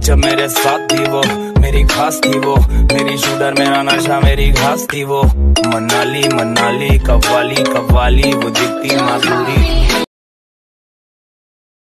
जब मेरे साथ थी वो, मेरी खास थी वो, मेरी शूटर मेरा नशा, मेरी घास थी वो। मनाली मनाली, कव्वाली कव्वाली, वो दिखती माधुरी